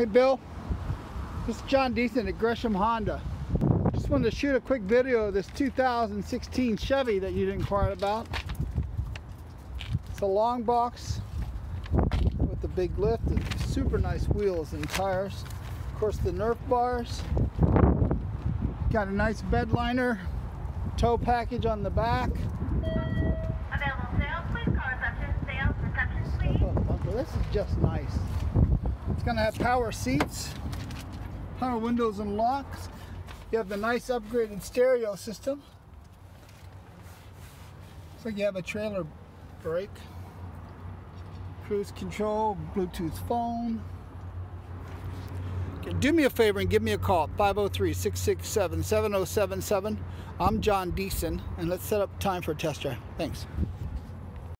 Hey Bill, this is John Deason at Gresham Honda. Just wanted to shoot a quick video of this 2016 Chevy that you inquired about. It's a long box with the big lift and super nice wheels and tires. Of course the Nerf bars. Got a nice bed liner, tow package on the back. Available sales, please call reception. Sales, reception, please. This is just nice. It's gonna have power seats, power windows and locks. You have the nice upgraded stereo system. Looks like you have a trailer brake, cruise control, Bluetooth phone. Do me a favor and give me a call at 503-667-7077. I'm John Deason, and let's set up time for a test drive. Thanks.